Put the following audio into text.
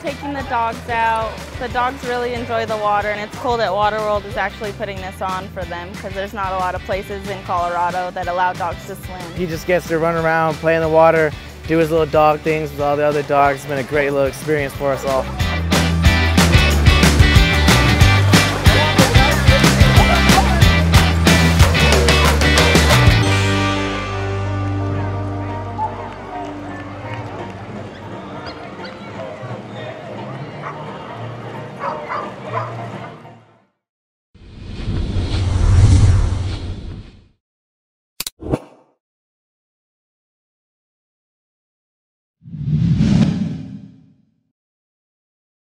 taking the dogs out. The dogs really enjoy the water and it's cool that Waterworld is actually putting this on for them because there's not a lot of places in Colorado that allow dogs to swim. He just gets to run around, play in the water, do his little dog things with all the other dogs. It's been a great little experience for us all. Oh, oh, oh, oh.